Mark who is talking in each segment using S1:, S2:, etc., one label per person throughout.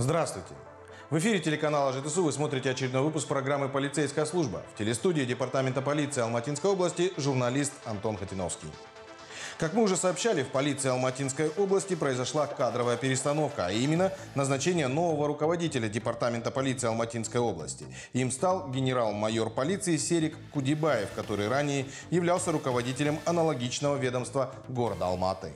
S1: Здравствуйте! В эфире телеканала ЖТСУ вы смотрите очередной выпуск программы «Полицейская служба». В телестудии Департамента полиции Алматинской области журналист Антон Хатиновский. Как мы уже сообщали, в полиции Алматинской области произошла кадровая перестановка, а именно назначение нового руководителя Департамента полиции Алматинской области. Им стал генерал-майор полиции Серик Кудибаев, который ранее являлся руководителем аналогичного ведомства города Алматы.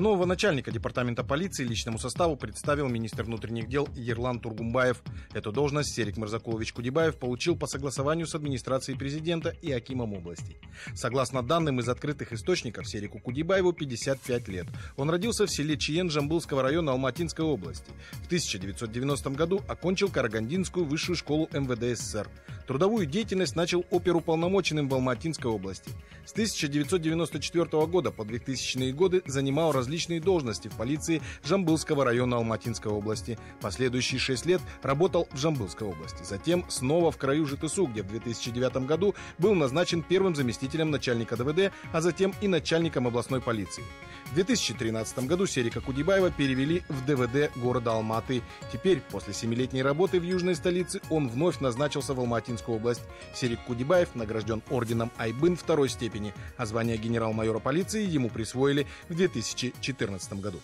S1: Нового начальника департамента полиции личному составу представил министр внутренних дел Ерлан Тургумбаев. Эту должность Серик Мирзакулович Кудибаев получил по согласованию с администрацией президента и Акимом области. Согласно данным из открытых источников, Серику Кудибаеву 55 лет. Он родился в селе Чиен Жамбылского района Алматинской области. В 1990 году окончил Карагандинскую высшую школу МВД СССР. Трудовую деятельность начал оперуполномоченным в Алматинской области. С 1994 года по 2000-е годы занимал различные должности в полиции Жамбылского района Алматинской области. Последующие шесть лет работал в Жамбылской области. Затем снова в краю ЖТСУ, где в 2009 году был назначен первым заместителем начальника ДВД, а затем и начальником областной полиции. В 2013 году Серика Кудибаева перевели в ДВД города Алматы. Теперь, после семилетней работы в южной столице, он вновь назначился в Алматинскую область. Серик Кудибаев награжден орденом Айбын второй степени, а звание генерал-майора полиции ему присвоили в 2014 году.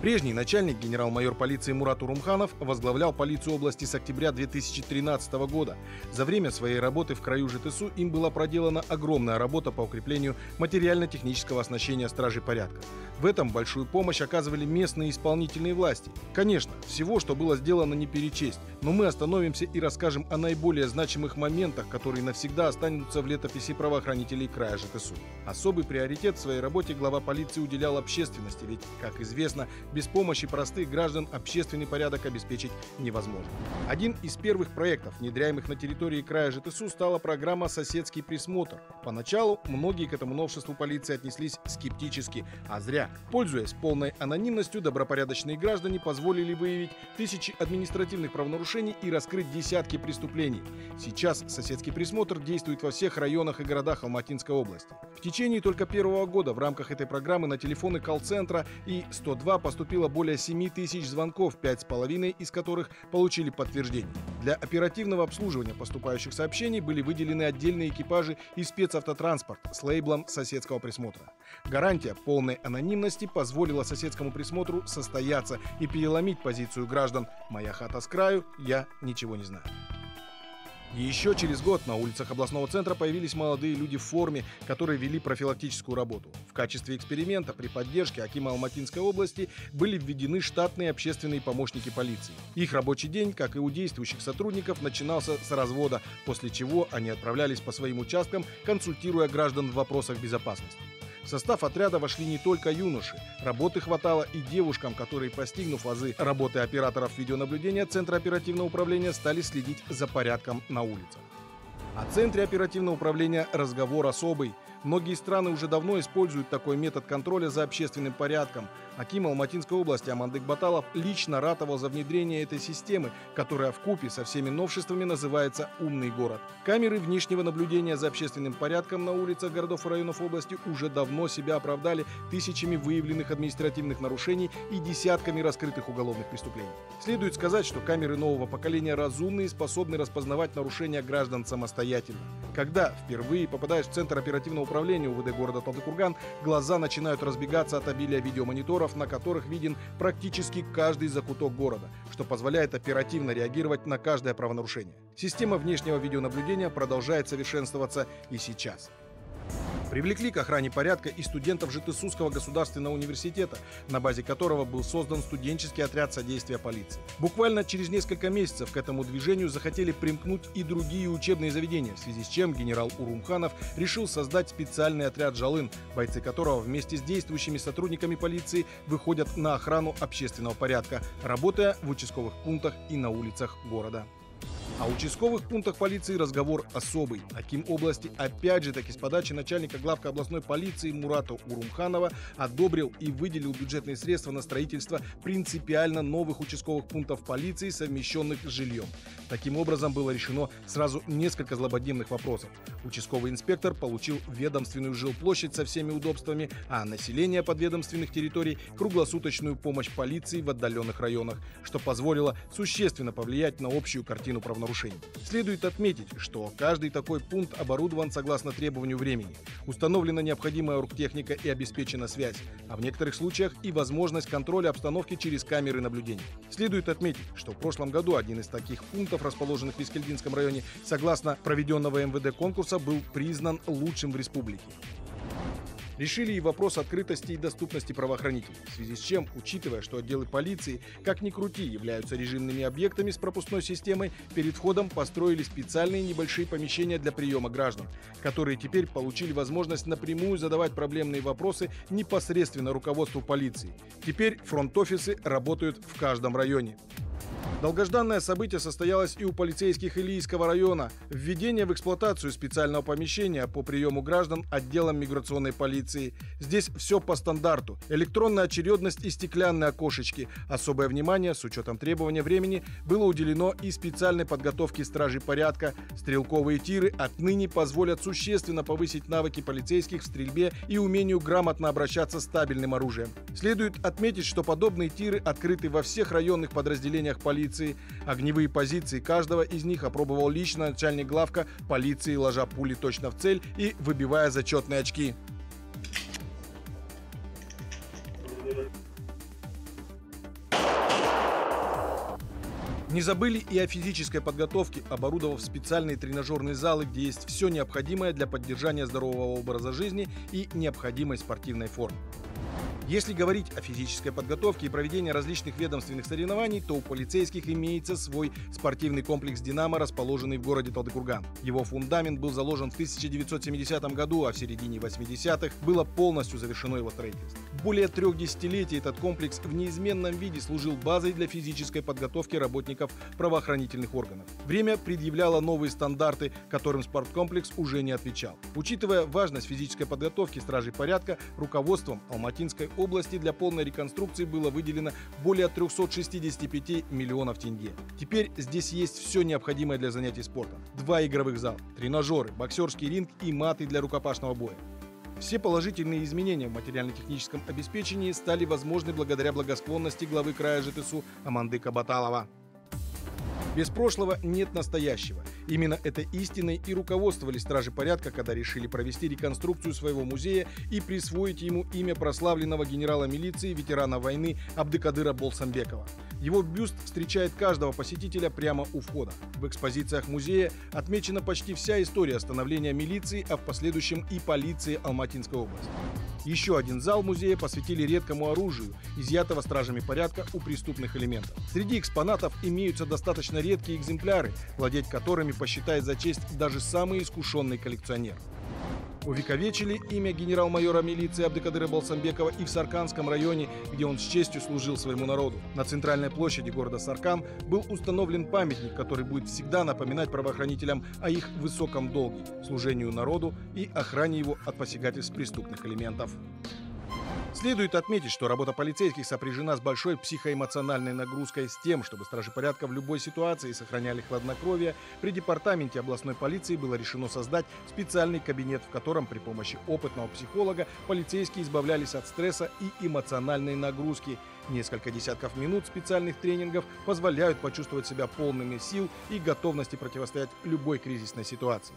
S1: Прежний начальник генерал-майор полиции Мурат Урумханов возглавлял полицию области с октября 2013 года. За время своей работы в краю ЖТСУ им была проделана огромная работа по укреплению материально-технического оснащения стражей порядка. В этом большую помощь оказывали местные исполнительные власти. Конечно, всего, что было сделано, не перечесть, но мы остановимся и расскажем о наиболее значимых моментах, которые навсегда останутся в летописи правоохранителей края ЖТСУ. Особый приоритет в своей работе глава полиции уделял общественности, ведь, как известно, без помощи простых граждан общественный порядок обеспечить невозможно. Один из первых проектов, внедряемых на территории края ЖТСУ, стала программа «Соседский присмотр». Поначалу многие к этому новшеству полиции отнеслись скептически, а зря. Пользуясь полной анонимностью, добропорядочные граждане позволили выявить тысячи административных правонарушений и раскрыть десятки преступлений. Сейчас соседский присмотр действует во всех районах и городах Алматинской области. В течение только первого года в рамках этой программы на телефоны колл-центра и 102 поступило более 7 тысяч звонков, 5,5 из которых получили подтверждение. Для оперативного обслуживания поступающих сообщений были выделены отдельные экипажи и спецавтотранспорт с лейблом соседского присмотра. Гарантия полной анонимности позволила соседскому присмотру состояться и переломить позицию граждан «Моя хата с краю, я ничего не знаю». Еще через год на улицах областного центра появились молодые люди в форме, которые вели профилактическую работу. В качестве эксперимента при поддержке Акима Алматинской области были введены штатные общественные помощники полиции. Их рабочий день, как и у действующих сотрудников, начинался с развода, после чего они отправлялись по своим участкам, консультируя граждан в вопросах безопасности. В состав отряда вошли не только юноши. Работы хватало и девушкам, которые, постигнув азы работы операторов видеонаблюдения Центра оперативного управления, стали следить за порядком на улицах. О Центре оперативного управления разговор особый. Многие страны уже давно используют такой метод контроля за общественным порядком. Аким Алматинской области Амандык Баталов лично ратовал за внедрение этой системы, которая в купе со всеми новшествами называется «Умный город». Камеры внешнего наблюдения за общественным порядком на улицах городов и районов области уже давно себя оправдали тысячами выявленных административных нарушений и десятками раскрытых уголовных преступлений. Следует сказать, что камеры нового поколения разумные и способны распознавать нарушения граждан самостоятельно. Когда впервые попадаешь в Центр оперативного управления УВД города Талдыкурган, глаза начинают разбегаться от обилия видеомониторов, на которых виден практически каждый закуток города, что позволяет оперативно реагировать на каждое правонарушение. Система внешнего видеонаблюдения продолжает совершенствоваться и сейчас. Привлекли к охране порядка и студентов Житысусского государственного университета, на базе которого был создан студенческий отряд содействия полиции. Буквально через несколько месяцев к этому движению захотели примкнуть и другие учебные заведения, в связи с чем генерал Урумханов решил создать специальный отряд «Жалын», бойцы которого вместе с действующими сотрудниками полиции выходят на охрану общественного порядка, работая в участковых пунктах и на улицах города. О участковых пунктах полиции разговор особый. Аким области опять же таки с подачи начальника главка областной полиции Мурата Урумханова одобрил и выделил бюджетные средства на строительство принципиально новых участковых пунктов полиции, совмещенных с жильем. Таким образом было решено сразу несколько злободневных вопросов. Участковый инспектор получил ведомственную жилплощадь со всеми удобствами, а население подведомственных территорий – круглосуточную помощь полиции в отдаленных районах, что позволило существенно повлиять на общую картину правонарушений нарушений. Следует отметить, что каждый такой пункт оборудован согласно требованию времени. Установлена необходимая оргтехника и обеспечена связь, а в некоторых случаях и возможность контроля обстановки через камеры наблюдения. Следует отметить, что в прошлом году один из таких пунктов, расположенных в Искельдинском районе, согласно проведенного МВД конкурса, был признан лучшим в республике. Решили и вопрос открытости и доступности правоохранителей, в связи с чем, учитывая, что отделы полиции, как ни крути, являются режимными объектами с пропускной системой, перед входом построили специальные небольшие помещения для приема граждан, которые теперь получили возможность напрямую задавать проблемные вопросы непосредственно руководству полиции. Теперь фронт-офисы работают в каждом районе. Долгожданное событие состоялось и у полицейских Илийского района. Введение в эксплуатацию специального помещения по приему граждан отделом миграционной полиции. Здесь все по стандарту. Электронная очередность и стеклянные окошечки. Особое внимание, с учетом требования времени, было уделено и специальной подготовке стражей порядка. Стрелковые тиры отныне позволят существенно повысить навыки полицейских в стрельбе и умению грамотно обращаться с стабильным оружием. Следует отметить, что подобные тиры открыты во всех районных подразделениях полиции полиции. Огневые позиции каждого из них опробовал лично начальник главка полиции, ложа пули точно в цель и выбивая зачетные очки. Не забыли и о физической подготовке, оборудовав специальные тренажерные залы, где есть все необходимое для поддержания здорового образа жизни и необходимой спортивной формы. Если говорить о физической подготовке и проведении различных ведомственных соревнований, то у полицейских имеется свой спортивный комплекс «Динамо», расположенный в городе Талдыкурган. Его фундамент был заложен в 1970 году, а в середине 80-х было полностью завершено его строительство. Более трех десятилетий этот комплекс в неизменном виде служил базой для физической подготовки работников правоохранительных органов. Время предъявляло новые стандарты, которым спорткомплекс уже не отвечал. Учитывая важность физической подготовки стражей порядка, руководством Алматинской области для полной реконструкции было выделено более 365 миллионов тенге. Теперь здесь есть все необходимое для занятий спортом. Два игровых зала, тренажеры, боксерский ринг и маты для рукопашного боя. Все положительные изменения в материально-техническом обеспечении стали возможны благодаря благосклонности главы края ЖТСУ Аманды Кабаталова. Без прошлого нет настоящего. Именно этой истиной и руководствовались стражи порядка, когда решили провести реконструкцию своего музея и присвоить ему имя прославленного генерала милиции, ветерана войны Абдыкадыра Болсамбекова. Его бюст встречает каждого посетителя прямо у входа. В экспозициях музея отмечена почти вся история становления милиции, а в последующем и полиции Алматинской области. Еще один зал музея посвятили редкому оружию, изъятого стражами порядка у преступных элементов. Среди экспонатов имеются достаточно редкие экземпляры, владеть которыми посчитает за честь даже самый искушенный коллекционер. Увековечили имя генерал-майора милиции Абдыкадыра Балсамбекова и в Сарканском районе, где он с честью служил своему народу. На центральной площади города Саркан был установлен памятник, который будет всегда напоминать правоохранителям о их высоком долге – служению народу и охране его от посягательств преступных элементов. Следует отметить, что работа полицейских сопряжена с большой психоэмоциональной нагрузкой с тем, чтобы стражи порядка в любой ситуации сохраняли хладнокровие. При департаменте областной полиции было решено создать специальный кабинет, в котором при помощи опытного психолога полицейские избавлялись от стресса и эмоциональной нагрузки. Несколько десятков минут специальных тренингов позволяют почувствовать себя полными сил и готовности противостоять любой кризисной ситуации.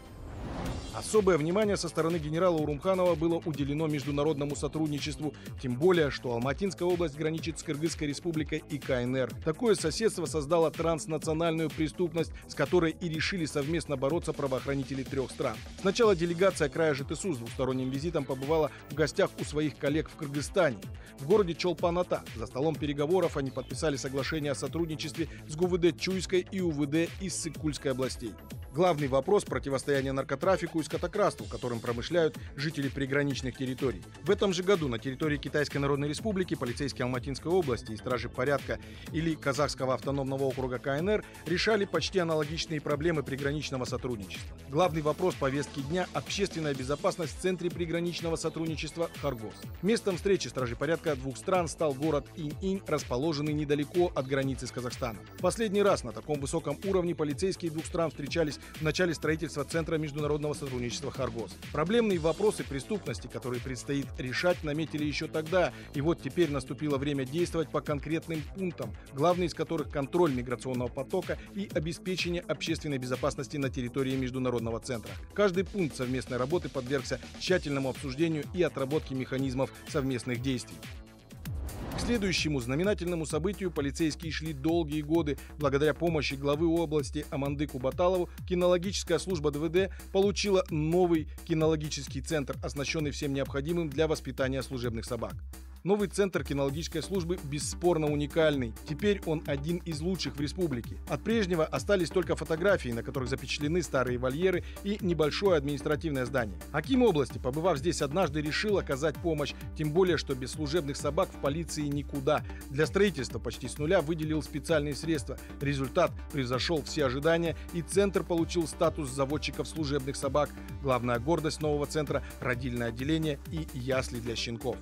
S1: Особое внимание со стороны генерала Урумханова было уделено международному сотрудничеству, тем более, что Алматинская область граничит с Кыргызской республикой и КНР. Такое соседство создало транснациональную преступность, с которой и решили совместно бороться правоохранители трех стран. Сначала делегация края ЖТСУ с двусторонним визитом побывала в гостях у своих коллег в Кыргызстане. В городе Чолпаната за столом переговоров они подписали соглашение о сотрудничестве с ГУВД Чуйской и УВД из Сыкульской областей. Главный вопрос – противостояние наркотрафику и скотокрасту, которым промышляют жители приграничных территорий. В этом же году на территории Китайской Народной Республики полицейские Алматинской области и стражи порядка или Казахского автономного округа КНР решали почти аналогичные проблемы приграничного сотрудничества. Главный вопрос повестки дня – общественная безопасность в Центре приграничного сотрудничества Харгос. Местом встречи стражей порядка двух стран стал город Инь-Инь, расположенный недалеко от границы с Казахстаном. Последний раз на таком высоком уровне полицейские двух стран встречались в начале строительства Центра международного сотрудничества Харгос. Проблемные вопросы преступности, которые предстоит решать, наметили еще тогда, и вот теперь наступило время действовать по конкретным пунктам, главный из которых контроль миграционного потока и обеспечение общественной безопасности на территории международного центра. Каждый пункт совместной работы подвергся тщательному обсуждению и отработке механизмов совместных действий. К следующему знаменательному событию полицейские шли долгие годы. Благодаря помощи главы области Аманды Кубаталову кинологическая служба ДВД получила новый кинологический центр, оснащенный всем необходимым для воспитания служебных собак. Новый центр кинологической службы бесспорно уникальный. Теперь он один из лучших в республике. От прежнего остались только фотографии, на которых запечатлены старые вольеры и небольшое административное здание. Аким области, побывав здесь однажды, решил оказать помощь, тем более, что без служебных собак в полиции никуда. Для строительства почти с нуля выделил специальные средства. Результат превзошел все ожидания, и центр получил статус заводчиков служебных собак. Главная гордость нового центра – родильное отделение и ясли для щенков.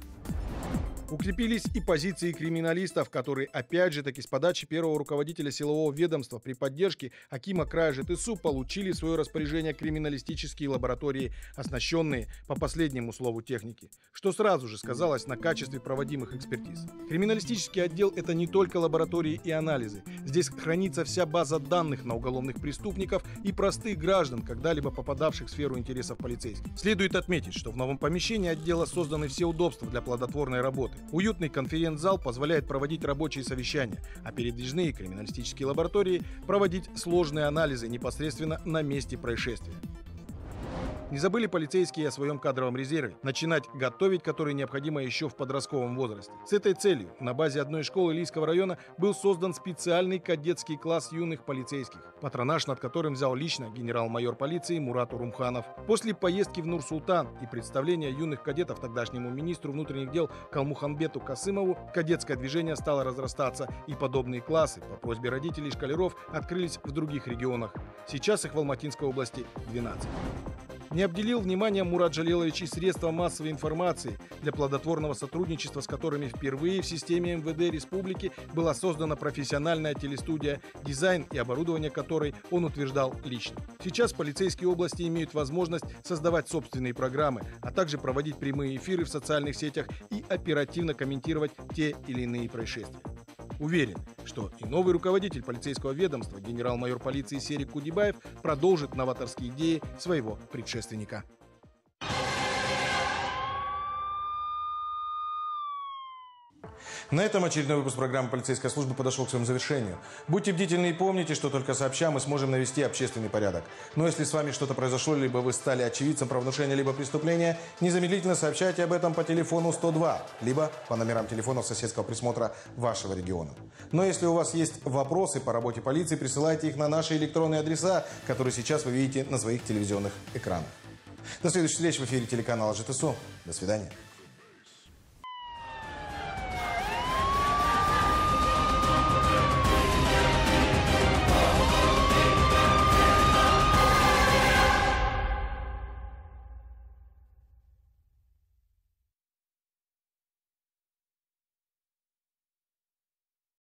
S1: Укрепились и позиции криминалистов, которые, опять же таки, с подачи первого руководителя силового ведомства при поддержке Акима края ЖТСУ получили в свое распоряжение криминалистические лаборатории, оснащенные по последнему слову техники, что сразу же сказалось на качестве проводимых экспертиз. Криминалистический отдел – это не только лаборатории и анализы. Здесь хранится вся база данных на уголовных преступников и простых граждан, когда-либо попадавших в сферу интересов полицейских. Следует отметить, что в новом помещении отдела созданы все удобства для плодотворной работы. Уютный конференц-зал позволяет проводить рабочие совещания, а передвижные криминалистические лаборатории проводить сложные анализы непосредственно на месте происшествия. Не забыли полицейские о своем кадровом резерве, начинать готовить который необходимо еще в подростковом возрасте. С этой целью на базе одной школы Лийского района был создан специальный кадетский класс юных полицейских, патронаж над которым взял лично генерал-майор полиции Мурат Урумханов. После поездки в Нур-Султан и представления юных кадетов тогдашнему министру внутренних дел Калмуханбету Касымову, кадетское движение стало разрастаться, и подобные классы по просьбе родителей и шкалеров открылись в других регионах. Сейчас их в Алматинской области 12 не обделил вниманием Мурат Джалилович и средства массовой информации, для плодотворного сотрудничества с которыми впервые в системе МВД республики была создана профессиональная телестудия, дизайн и оборудование которой он утверждал лично. Сейчас полицейские области имеют возможность создавать собственные программы, а также проводить прямые эфиры в социальных сетях и оперативно комментировать те или иные происшествия. Уверен, что и новый руководитель полицейского ведомства, генерал-майор полиции Серик Кудибаев, продолжит новаторские идеи своего предшественника. На этом очередной выпуск программы «Полицейская служба» подошел к своему завершению. Будьте бдительны и помните, что только сообща мы сможем навести общественный порядок. Но если с вами что-то произошло, либо вы стали очевидцем правонарушения, либо преступления, незамедлительно сообщайте об этом по телефону 102, либо по номерам телефонов соседского присмотра вашего региона. Но если у вас есть вопросы по работе полиции, присылайте их на наши электронные адреса, которые сейчас вы видите на своих телевизионных экранах. До следующей встречи в эфире телеканала ЖТСУ. До свидания.